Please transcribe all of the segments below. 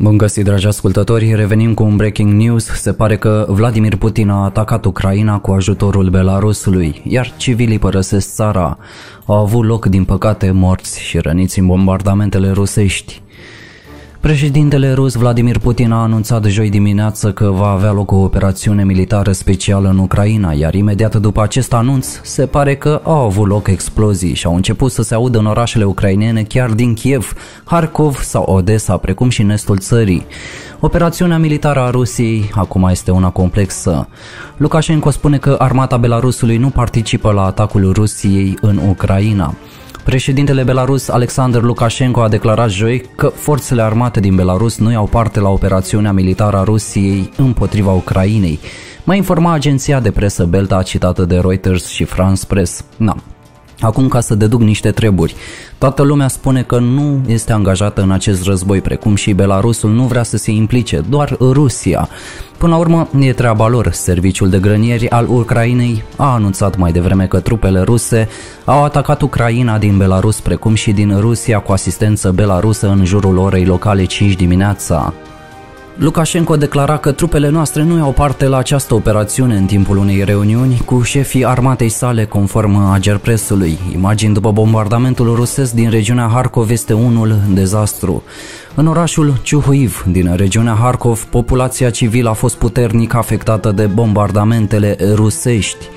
Bun găsit, dragi ascultători, revenim cu un breaking news. Se pare că Vladimir Putin a atacat Ucraina cu ajutorul Belarusului, iar civilii părăsesc țara. Au avut loc, din păcate, morți și răniți în bombardamentele rusești. Președintele rus Vladimir Putin a anunțat joi dimineață că va avea loc o operațiune militară specială în Ucraina, iar imediat după acest anunț se pare că au avut loc explozii și au început să se audă în orașele ucrainene chiar din Kiev, Harkov sau Odessa, precum și în estul țării. Operațiunea militară a Rusiei acum este una complexă. Lukashenko spune că armata Belarusului nu participă la atacul Rusiei în Ucraina. Președintele Belarus Alexander Lukashenko a declarat joi că forțele armate din Belarus nu iau parte la operațiunea militară a Rusiei împotriva Ucrainei. Mai informa agenția de presă Belta citată de Reuters și France Press. Na, Acum ca să deduc niște treburi. Toată lumea spune că nu este angajată în acest război, precum și Belarusul nu vrea să se implice, doar Rusia. Până la urmă, e treaba lor. Serviciul de grănieri al Ucrainei a anunțat mai devreme că trupele ruse au atacat Ucraina din Belarus, precum și din Rusia cu asistență belarusă în jurul orei locale 5 dimineața. Lukashenko declara că trupele noastre nu iau parte la această operațiune în timpul unei reuniuni cu șefii armatei sale conform Agerpresului. Imagini după bombardamentul rusesc din regiunea Harkov este unul dezastru. În orașul Ciuhuiv din regiunea Harkov, populația civilă a fost puternic afectată de bombardamentele rusești.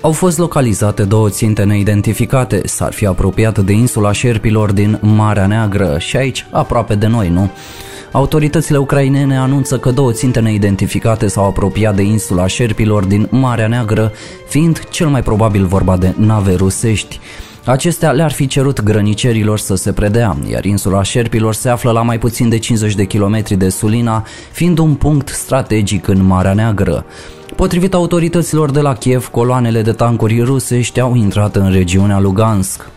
Au fost localizate două ținte neidentificate, s-ar fi apropiat de insula șerpilor din Marea Neagră și aici, aproape de noi, nu? Autoritățile ucrainene anunță că două ținte neidentificate s-au apropiat de insula șerpilor din Marea Neagră, fiind cel mai probabil vorba de nave rusești. Acestea le-ar fi cerut grănicerilor să se predea, iar insula Șerpilor se află la mai puțin de 50 de kilometri de Sulina, fiind un punct strategic în Marea Neagră. Potrivit autorităților de la Kiev, coloanele de tancuri rusești au intrat în regiunea Lugansk.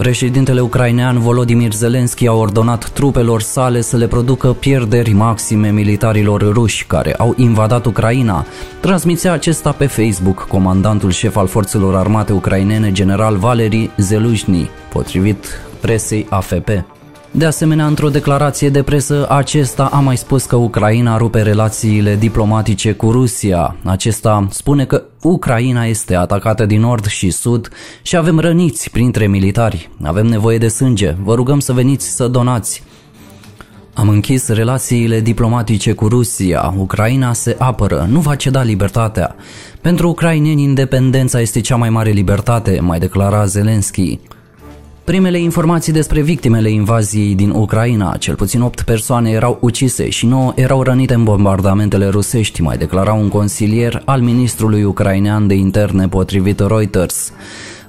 Președintele ucrainean Volodymyr Zelensky a ordonat trupelor sale să le producă pierderi maxime militarilor ruși care au invadat Ucraina. Transmițea acesta pe Facebook comandantul șef al forțelor armate ucrainene, general Valery Zeluzhny, potrivit presei AFP. De asemenea, într-o declarație de presă, acesta a mai spus că Ucraina rupe relațiile diplomatice cu Rusia. Acesta spune că Ucraina este atacată din nord și sud și avem răniți printre militari. Avem nevoie de sânge. Vă rugăm să veniți să donați. Am închis relațiile diplomatice cu Rusia. Ucraina se apără, nu va ceda libertatea. Pentru ucraineni, independența este cea mai mare libertate, mai declara Zelensky. Primele informații despre victimele invaziei din Ucraina, cel puțin 8 persoane erau ucise și 9 erau rănite în bombardamentele rusești, mai declara un consilier al ministrului ucrainean de interne potrivit Reuters.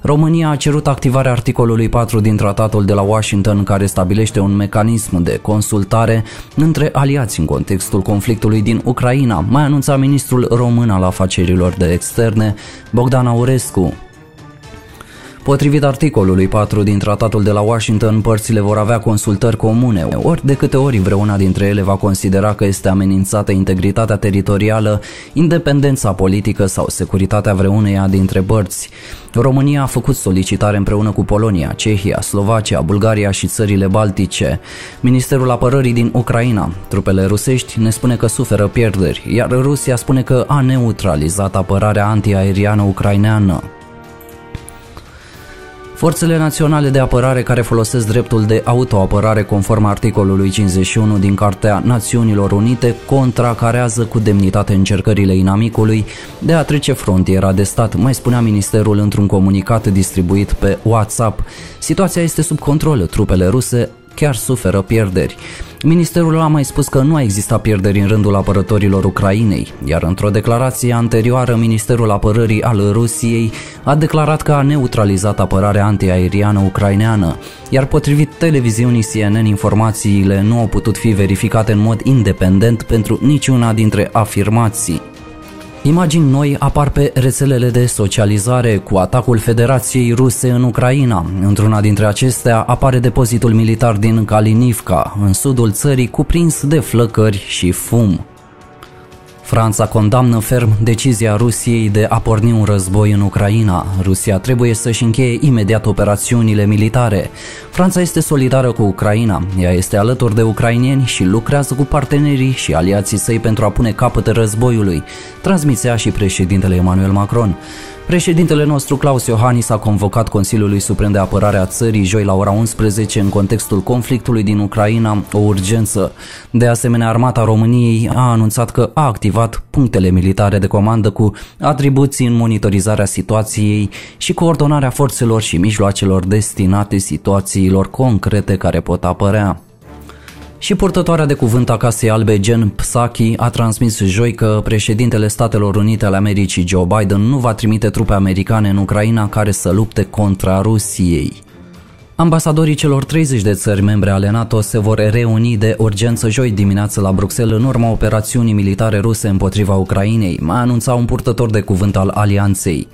România a cerut activarea articolului 4 din tratatul de la Washington care stabilește un mecanism de consultare între aliați în contextul conflictului din Ucraina, mai anunța ministrul român al afacerilor de externe Bogdan Aurescu. Potrivit articolului 4 din tratatul de la Washington, părțile vor avea consultări comune, ori de câte ori vreuna dintre ele va considera că este amenințată integritatea teritorială, independența politică sau securitatea vreuneia dintre părți. România a făcut solicitare împreună cu Polonia, Cehia, Slovacia, Bulgaria și țările Baltice. Ministerul Apărării din Ucraina, trupele rusești, ne spune că suferă pierderi, iar Rusia spune că a neutralizat apărarea antiaeriană ucraineană. Forțele naționale de apărare care folosesc dreptul de autoapărare conform articolului 51 din Cartea Națiunilor Unite contracarează cu demnitate încercările inamicului de a trece frontiera de stat, mai spunea ministerul într-un comunicat distribuit pe WhatsApp. Situația este sub control, trupele ruse chiar suferă pierderi. Ministerul a mai spus că nu a existat pierderi în rândul apărătorilor Ucrainei, iar într-o declarație anterioară, Ministerul Apărării al Rusiei a declarat că a neutralizat apărarea antiaeriană ucraineană, iar potrivit televiziunii CNN, informațiile nu au putut fi verificate în mod independent pentru niciuna dintre afirmații. Imagini noi apar pe rețelele de socializare cu atacul Federației Ruse în Ucraina. Într-una dintre acestea apare depozitul militar din Kalinivka, în sudul țării, cuprins de flăcări și fum. Franța condamnă ferm decizia Rusiei de a porni un război în Ucraina. Rusia trebuie să-și încheie imediat operațiunile militare. Franța este solidară cu Ucraina. Ea este alături de ucrainieni și lucrează cu partenerii și aliații săi pentru a pune capăt războiului, transmițea și președintele Emmanuel Macron. Președintele nostru Claus Iohannis a convocat Consiliului Suprem de Apărare a țării joi la ora 11 în contextul conflictului din Ucraina o urgență. De asemenea, Armata României a anunțat că a activat punctele militare de comandă cu atribuții în monitorizarea situației și coordonarea forțelor și mijloacelor destinate situațiilor concrete care pot apărea. Și purtătoarea de cuvânt a Casei Albe, Jen Psaki, a transmis joi că președintele Statelor Unite ale Americii, Joe Biden, nu va trimite trupe americane în Ucraina care să lupte contra Rusiei. Ambasadorii celor 30 de țări membre ale NATO se vor reuni de urgență joi dimineață la Bruxelles în urma operațiunii militare ruse împotriva Ucrainei, mai anunța un purtător de cuvânt al alianței.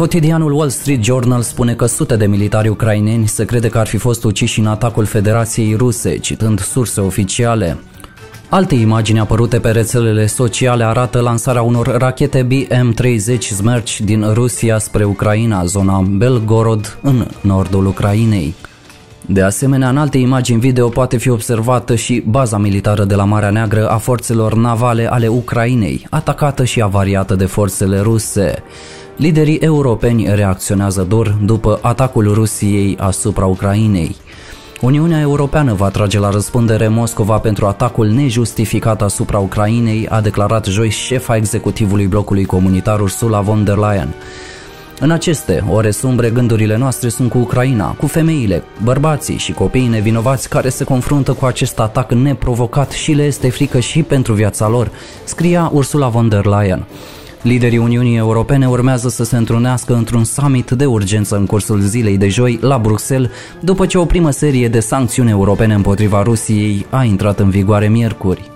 Cotidianul Wall Street Journal spune că sute de militari ucraineni se crede că ar fi fost uciși în atacul Federației Ruse, citând surse oficiale. Alte imagini apărute pe rețelele sociale arată lansarea unor rachete BM-30 Smerch din Rusia spre Ucraina, zona Belgorod, în nordul Ucrainei. De asemenea, în alte imagini video poate fi observată și baza militară de la Marea Neagră a forțelor navale ale Ucrainei, atacată și avariată de forțele ruse. Liderii europeni reacționează dur după atacul Rusiei asupra Ucrainei. Uniunea Europeană va trage la răspundere Moscova pentru atacul nejustificat asupra Ucrainei, a declarat joi șefa executivului blocului comunitar Ursula von der Leyen. În aceste ore sumbre, gândurile noastre sunt cu Ucraina, cu femeile, bărbații și copiii nevinovați care se confruntă cu acest atac neprovocat și le este frică și pentru viața lor, scria Ursula von der Leyen. Liderii Uniunii Europene urmează să se întrunească într-un summit de urgență în cursul zilei de joi la Bruxelles, după ce o primă serie de sancțiuni europene împotriva Rusiei a intrat în vigoare miercuri.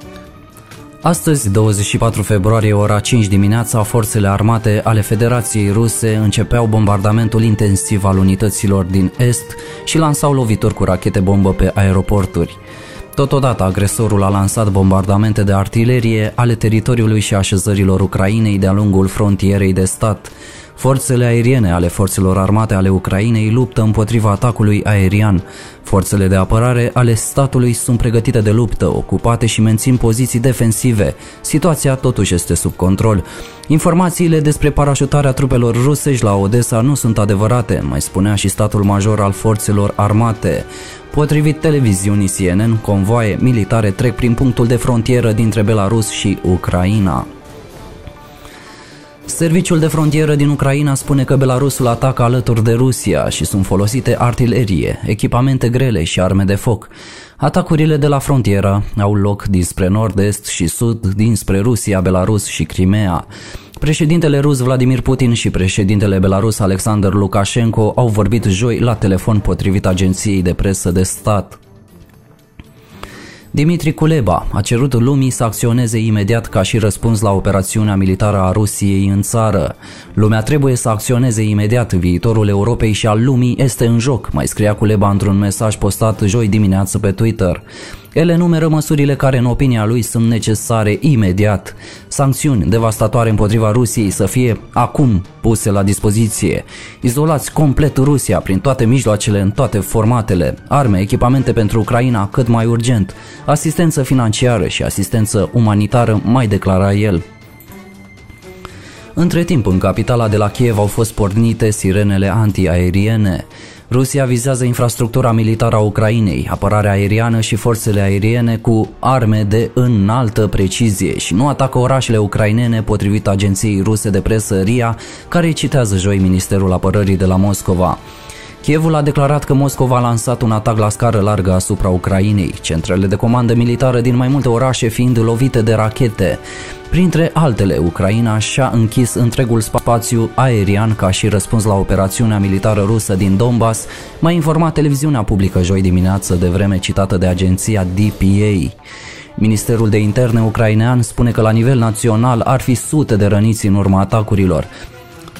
Astăzi, 24 februarie, ora 5 dimineața, forțele armate ale Federației Ruse începeau bombardamentul intensiv al unităților din Est și lansau lovituri cu rachete bombă pe aeroporturi. Totodată, agresorul a lansat bombardamente de artilerie ale teritoriului și așezărilor Ucrainei de-a lungul frontierei de stat. Forțele aeriene ale forțelor armate ale Ucrainei luptă împotriva atacului aerian. Forțele de apărare ale statului sunt pregătite de luptă, ocupate și mențin poziții defensive. Situația totuși este sub control. Informațiile despre parașutarea trupelor rusești la Odessa nu sunt adevărate, mai spunea și statul major al forțelor armate. Potrivit televiziunii CNN, convoaie militare trec prin punctul de frontieră dintre Belarus și Ucraina. Serviciul de frontieră din Ucraina spune că Belarusul atacă alături de Rusia și sunt folosite artilerie, echipamente grele și arme de foc. Atacurile de la frontieră au loc dinspre nord-est și sud, dinspre Rusia, Belarus și Crimea. Președintele rus Vladimir Putin și președintele belarus Alexander Lukashenko au vorbit joi la telefon potrivit agenției de presă de stat. Dimitri Kuleba a cerut lumii să acționeze imediat ca și răspuns la operațiunea militară a Rusiei în țară. Lumea trebuie să acționeze imediat, viitorul Europei și al lumii este în joc, mai scria Kuleba într-un mesaj postat joi dimineață pe Twitter. El enumeră măsurile care în opinia lui sunt necesare imediat. Sancțiuni devastatoare împotriva Rusiei să fie acum puse la dispoziție. Izolați complet Rusia prin toate mijloacele, în toate formatele, arme, echipamente pentru Ucraina cât mai urgent, asistență financiară și asistență umanitară, mai declara el. Între timp, în capitala de la Kiev au fost pornite sirenele antiaeriene. Rusia vizează infrastructura militară a Ucrainei, apărarea aeriană și forțele aeriene cu arme de înaltă precizie și nu atacă orașele ucrainene potrivit agenției ruse de presă RIA, care citează joi Ministerul Apărării de la Moscova. Kievul a declarat că Moscova a lansat un atac la scară largă asupra Ucrainei, centrele de comandă militară din mai multe orașe fiind lovite de rachete. Printre altele, Ucraina și-a închis întregul spațiu aerian ca și răspuns la operațiunea militară rusă din Donbass, mai informa televiziunea publică joi dimineață de vreme citată de agenția DPA. Ministerul de interne ucrainean spune că la nivel național ar fi sute de răniți în urma atacurilor.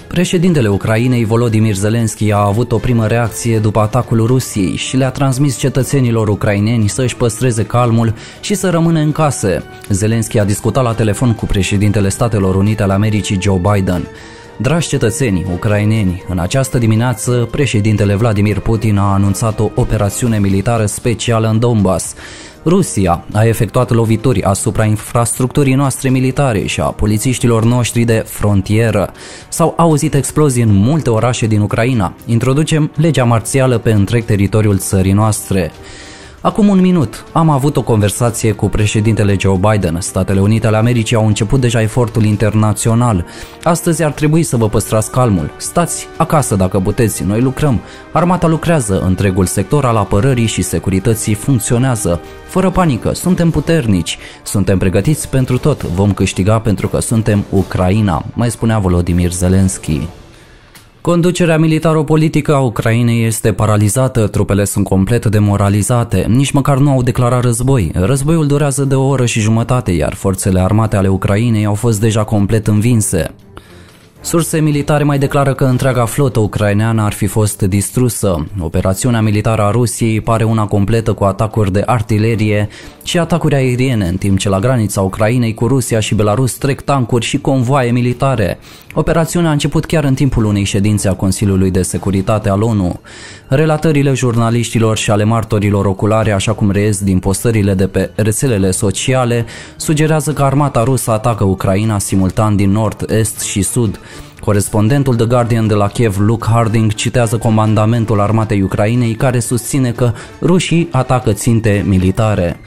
Președintele Ucrainei, Volodymyr Zelensky, a avut o primă reacție după atacul Rusiei și le-a transmis cetățenilor ucraineni să își păstreze calmul și să rămână în case. Zelensky a discutat la telefon cu președintele Statelor Unite ale Americii Joe Biden. Dragi cetățeni ucraineni, în această dimineață președintele Vladimir Putin a anunțat o operațiune militară specială în Donbass. Rusia a efectuat lovituri asupra infrastructurii noastre militare și a polițiștilor noștri de frontieră. S-au auzit explozii în multe orașe din Ucraina. Introducem legea marțială pe întreg teritoriul țării noastre. Acum un minut am avut o conversație cu președintele Joe Biden. Statele Unite ale Americii au început deja efortul internațional. Astăzi ar trebui să vă păstrați calmul. Stați acasă dacă puteți, noi lucrăm. Armata lucrează, întregul sector al apărării și securității funcționează. Fără panică, suntem puternici, suntem pregătiți pentru tot, vom câștiga pentru că suntem Ucraina, mai spunea Volodymyr Zelensky. Conducerea militaro-politică a Ucrainei este paralizată, trupele sunt complet demoralizate, nici măcar nu au declarat război. Războiul durează de o oră și jumătate, iar forțele armate ale Ucrainei au fost deja complet învinse. Surse militare mai declară că întreaga flotă ucraineană ar fi fost distrusă. Operațiunea militară a Rusiei pare una completă cu atacuri de artilerie și atacuri aeriene, în timp ce la granița Ucrainei cu Rusia și Belarus trec tancuri și convoaie militare. Operațiunea a început chiar în timpul unei ședințe a Consiliului de Securitate al ONU. Relatările jurnaliștilor și ale martorilor oculare, așa cum reies din postările de pe rețelele sociale, sugerează că armata rusă atacă Ucraina simultan din nord, est și sud. Corespondentul The Guardian de la Kiev, Luke Harding, citează comandamentul armatei Ucrainei care susține că rușii atacă ținte militare.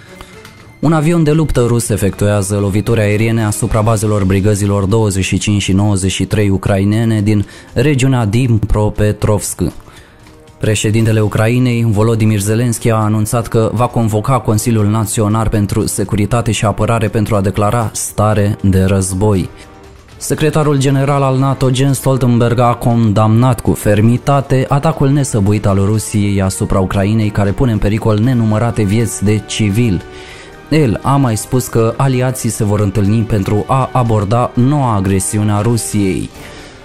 Un avion de luptă rus efectuează lovituri aeriene asupra bazelor brigăzilor 25 și 93 ucrainene din regiunea Dnipropetrovsk. Președintele Ucrainei, Volodymyr Zelensky, a anunțat că va convoca Consiliul Național pentru Securitate și Apărare pentru a declara stare de război. Secretarul general al NATO, Jens Stoltenberg, a condamnat cu fermitate atacul nesăbuit al Rusiei asupra Ucrainei care pune în pericol nenumărate vieți de civili. El a mai spus că aliații se vor întâlni pentru a aborda noua agresiune a Rusiei.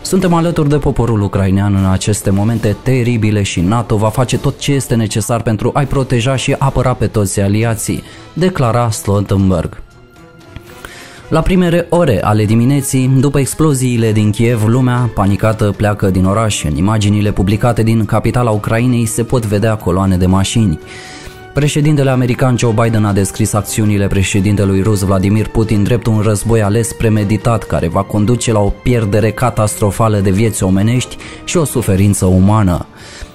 Suntem alături de poporul ucrainean în aceste momente teribile și NATO va face tot ce este necesar pentru a-i proteja și apăra pe toți aliații, declara Stoltenberg. La primele ore ale dimineții, după exploziile din Kiev, lumea panicată pleacă din oraș. În imaginile publicate din capitala Ucrainei se pot vedea coloane de mașini. Președintele american Joe Biden a descris acțiunile președintelui rus Vladimir Putin drept un război ales premeditat care va conduce la o pierdere catastrofală de vieți omenești și o suferință umană.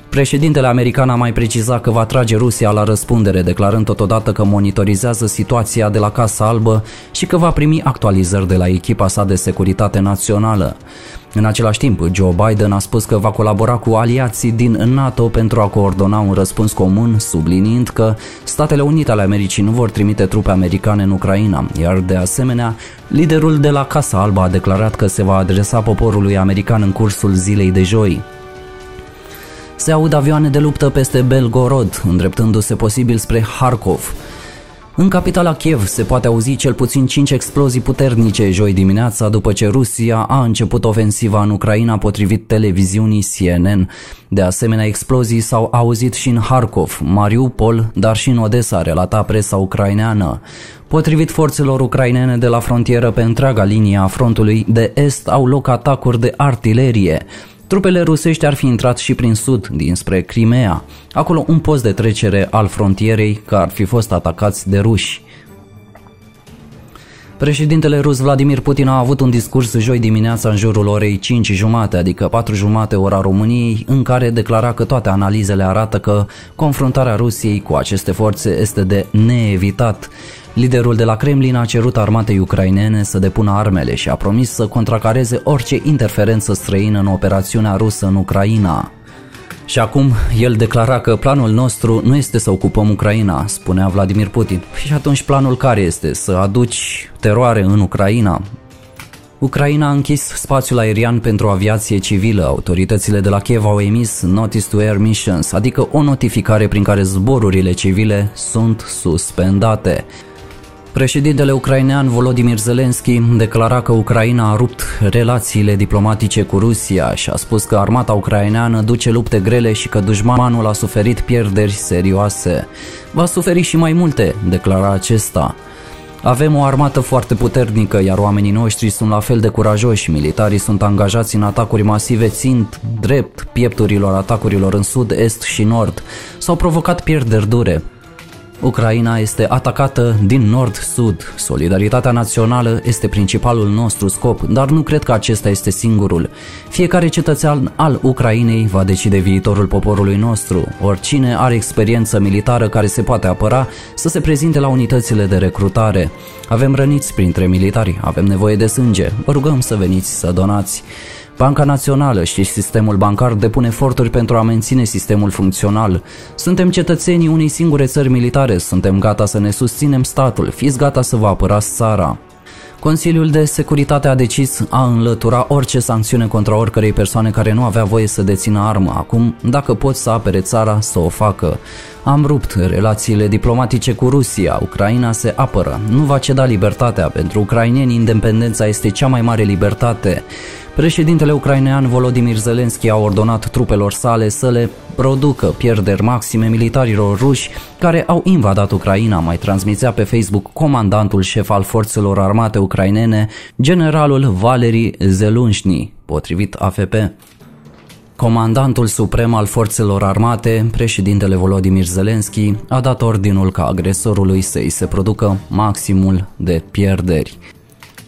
Președintele american a mai precizat că va trage Rusia la răspundere, declarând totodată că monitorizează situația de la Casa Albă și că va primi actualizări de la echipa sa de securitate națională. În același timp, Joe Biden a spus că va colabora cu aliații din NATO pentru a coordona un răspuns comun, subliniind că Statele Unite ale Americii nu vor trimite trupe americane în Ucraina, iar de asemenea, liderul de la Casa Albă a declarat că se va adresa poporului american în cursul zilei de joi. Se aud avioane de luptă peste Belgorod, îndreptându-se posibil spre Harkov. În capitala Kiev se poate auzi cel puțin 5 explozii puternice joi dimineața după ce Rusia a început ofensiva în Ucraina potrivit televiziunii CNN. De asemenea, explozii s-au auzit și în Harkov, Mariupol, dar și în Odessa, relata presa ucraineană. Potrivit forțelor ucrainene de la frontieră pe întreaga linie a frontului de est au loc atacuri de artilerie. Trupele rusești ar fi intrat și prin sud, dinspre Crimea, acolo un post de trecere al frontierei că ar fi fost atacați de ruși. Președintele rus Vladimir Putin a avut un discurs joi dimineața în jurul orei 5 jumate, adică 4 jumate ora României, în care declara că toate analizele arată că confruntarea Rusiei cu aceste forțe este de neevitat. Liderul de la Kremlin a cerut armatei ucrainene să depună armele și a promis să contracareze orice interferență străină în operațiunea rusă în Ucraina. Și acum el declara că planul nostru nu este să ocupăm Ucraina, spunea Vladimir Putin. Și atunci planul care este? Să aduci teroare în Ucraina? Ucraina a închis spațiul aerian pentru aviație civilă. Autoritățile de la Kiev au emis Notice to Air Missions, adică o notificare prin care zborurile civile sunt suspendate. Președintele ucrainean Volodymyr Zelensky declara că Ucraina a rupt relațiile diplomatice cu Rusia și a spus că armata ucraineană duce lupte grele și că dușmanul a suferit pierderi serioase. Va suferi și mai multe, declara acesta. Avem o armată foarte puternică, iar oamenii noștri sunt la fel de curajoși. Militarii sunt angajați în atacuri masive, țint drept piepturilor atacurilor în sud, est și nord. S-au provocat pierderi dure. Ucraina este atacată din nord-sud. Solidaritatea națională este principalul nostru scop, dar nu cred că acesta este singurul. Fiecare cetățean al Ucrainei va decide viitorul poporului nostru. Oricine are experiență militară care se poate apăra să se prezinte la unitățile de recrutare. Avem răniți printre militari, avem nevoie de sânge. Vă rugăm să veniți să donați. Banca Națională și sistemul bancar depun eforturi pentru a menține sistemul funcțional. Suntem cetățenii unei singure țări militare, suntem gata să ne susținem statul, fiți gata să vă apărați țara. Consiliul de Securitate a decis a înlătura orice sancțiune contra oricărei persoane care nu avea voie să dețină armă. Acum, dacă pot să apere țara, să o facă. Am rupt relațiile diplomatice cu Rusia, Ucraina se apără, nu va ceda libertatea. Pentru ucraineni, independența este cea mai mare libertate. Președintele ucrainean Volodymyr Zelensky a ordonat trupelor sale să le producă pierderi maxime militarilor ruși care au invadat Ucraina, mai transmițea pe Facebook comandantul șef al forțelor armate ucrainene, generalul Valery Zelunșny, potrivit AFP. Comandantul suprem al forțelor armate, președintele Volodymyr Zelensky, a dat ordinul ca agresorului să-i se producă maximul de pierderi.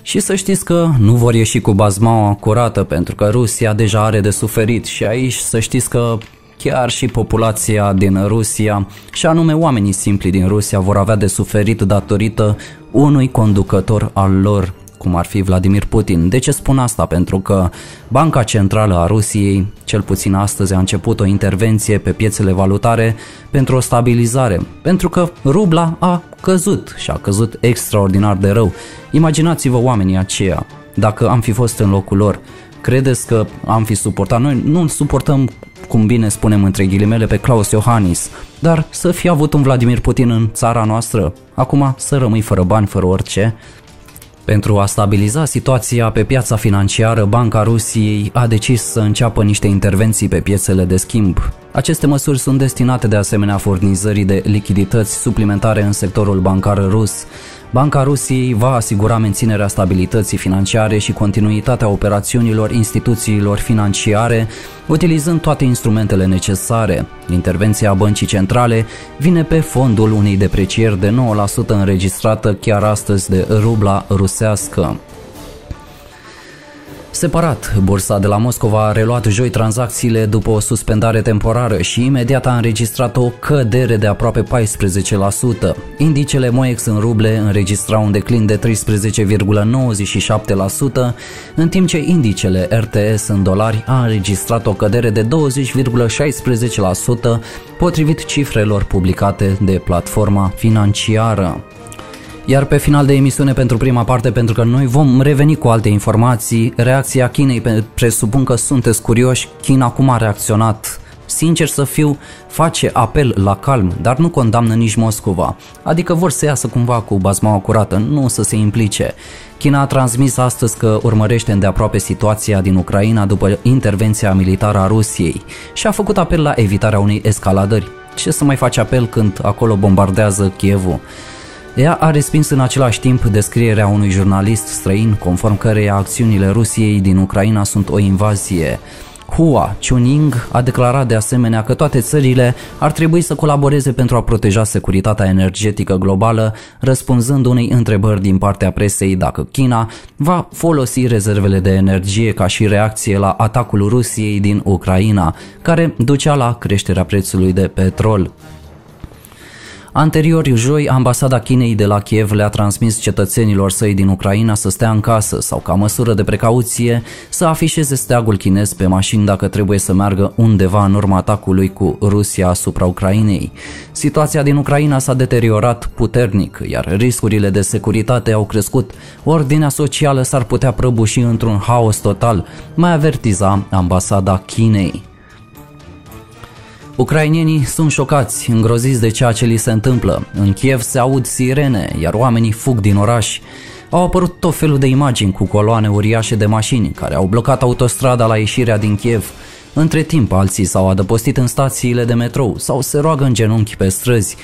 Și să știți că nu vor ieși cu bazmaua curată pentru că Rusia deja are de suferit. Și aici să știți că chiar și populația din Rusia și anume oamenii simpli din Rusia vor avea de suferit datorită unui conducător al lor cum ar fi Vladimir Putin. De ce spun asta? Pentru că Banca Centrală a Rusiei, cel puțin astăzi, a început o intervenție pe piețele valutare pentru o stabilizare, pentru că rubla a căzut și a căzut extraordinar de rău. Imaginați-vă oamenii aceia, dacă am fi fost în locul lor, credeți că am fi suportat? Noi nu suportăm, cum bine spunem între ghilimele, pe Claus Iohannis, dar să fi avut un Vladimir Putin în țara noastră, acum să rămâi fără bani, fără orice, pentru a stabiliza situația pe piața financiară, Banca Rusiei a decis să înceapă niște intervenții pe piețele de schimb. Aceste măsuri sunt destinate de asemenea furnizării de lichidități suplimentare în sectorul bancar rus, Banca Rusiei va asigura menținerea stabilității financiare și continuitatea operațiunilor instituțiilor financiare, utilizând toate instrumentele necesare. Intervenția băncii centrale vine pe fondul unei deprecieri de 9% înregistrată chiar astăzi de rubla rusească. Separat, bursa de la Moscova a reluat joi tranzacțiile după o suspendare temporară și imediat a înregistrat o cădere de aproape 14%. Indicele MOEX în ruble înregistra un declin de 13,97%, în timp ce indicele RTS în dolari a înregistrat o cădere de 20,16%, potrivit cifrelor publicate de platforma financiară. Iar pe final de emisiune pentru prima parte, pentru că noi vom reveni cu alte informații, reacția Chinei, presupun că sunteți curioși, China cum a reacționat sincer să fiu, face apel la calm, dar nu condamnă nici Moscova. Adică vor să iasă cumva cu bazmaua curată, nu să se implice. China a transmis astăzi că urmărește îndeaproape situația din Ucraina după intervenția militară a Rusiei și a făcut apel la evitarea unei escaladări. Ce să mai face apel când acolo bombardează Kievul? Ea a respins în același timp descrierea unui jurnalist străin conform căreia acțiunile Rusiei din Ucraina sunt o invazie. Hua Chuning a declarat de asemenea că toate țările ar trebui să colaboreze pentru a proteja securitatea energetică globală, răspunzând unei întrebări din partea presei dacă China va folosi rezervele de energie ca și reacție la atacul Rusiei din Ucraina, care ducea la creșterea prețului de petrol. Anterior, joi, ambasada Chinei de la Kiev le-a transmis cetățenilor săi din Ucraina să stea în casă sau, ca măsură de precauție, să afișeze steagul chinez pe mașini dacă trebuie să meargă undeva în urma atacului cu Rusia asupra Ucrainei. Situația din Ucraina s-a deteriorat puternic, iar riscurile de securitate au crescut. Ordinea socială s-ar putea prăbuși într-un haos total, mai avertiza ambasada Chinei. Ucrainienii sunt șocați, îngroziți de ceea ce li se întâmplă. În Kiev se aud sirene, iar oamenii fug din oraș. Au apărut tot felul de imagini cu coloane uriașe de mașini care au blocat autostrada la ieșirea din Kiev. Între timp, alții s-au adăpostit în stațiile de metrou sau se roagă în genunchi pe străzi.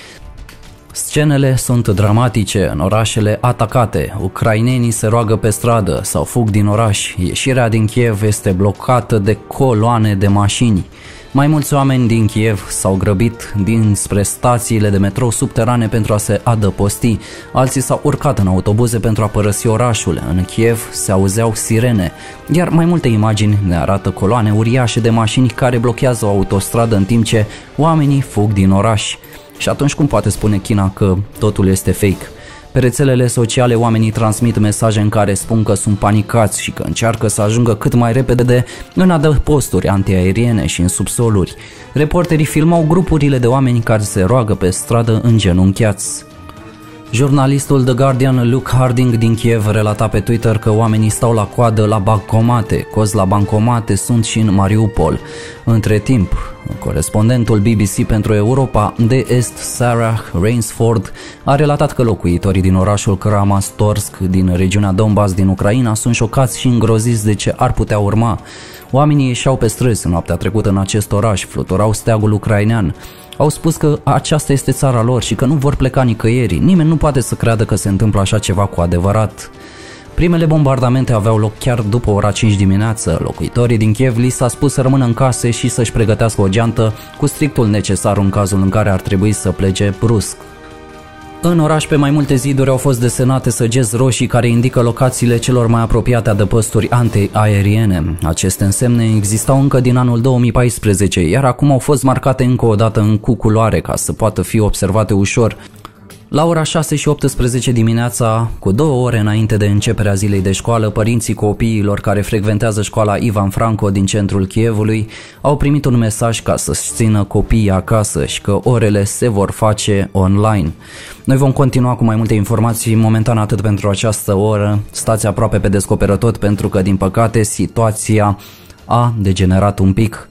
Scenele sunt dramatice în orașele atacate. Ucrainenii se roagă pe stradă sau fug din oraș. Ieșirea din Kiev este blocată de coloane de mașini. Mai mulți oameni din Kiev s-au grăbit dinspre stațiile de metrou subterane pentru a se adăposti, alții s-au urcat în autobuze pentru a părăsi orașul. În Kiev se auzeau sirene, iar mai multe imagini ne arată coloane uriașe de mașini care blochează o autostradă în timp ce oamenii fug din oraș. Și atunci cum poate spune China că totul este fake? Pe rețelele sociale oamenii transmit mesaje în care spun că sunt panicați și că încearcă să ajungă cât mai repede de în adăposturi antiaeriene și în subsoluri. Reporterii filmau grupurile de oameni care se roagă pe stradă îngenunchiați. Jurnalistul The Guardian Luke Harding din Kiev relata pe Twitter că oamenii stau la coadă la bancomate, cozi la bancomate sunt și în Mariupol. Între timp, corespondentul BBC pentru Europa de Est, Sarah Rainsford, a relatat că locuitorii din orașul Kramatorsk din regiunea Donbass din Ucraina sunt șocați și îngroziți de ce ar putea urma. Oamenii ieșeau pe străzi noaptea trecută în acest oraș, fluturau steagul ucrainean. Au spus că aceasta este țara lor și că nu vor pleca nicăieri. Nimeni nu poate să creadă că se întâmplă așa ceva cu adevărat. Primele bombardamente aveau loc chiar după ora 5 dimineață. Locuitorii din Kiev li s-a spus să rămână în case și să-și pregătească o geantă cu strictul necesar în cazul în care ar trebui să plece brusc. În oraș pe mai multe ziduri au fost desenate săgeți roșii care indică locațiile celor mai apropiate adăposturi antiaeriene. Aceste însemne existau încă din anul 2014, iar acum au fost marcate încă o dată în cu culoare ca să poată fi observate ușor. La ora 6 și 18 dimineața, cu două ore înainte de începerea zilei de școală, părinții copiilor care frecventează școala Ivan Franco din centrul Kievului au primit un mesaj ca să-și țină copiii acasă și că orele se vor face online. Noi vom continua cu mai multe informații, momentan atât pentru această oră. Stați aproape pe descoperătot pentru că, din păcate, situația a degenerat un pic.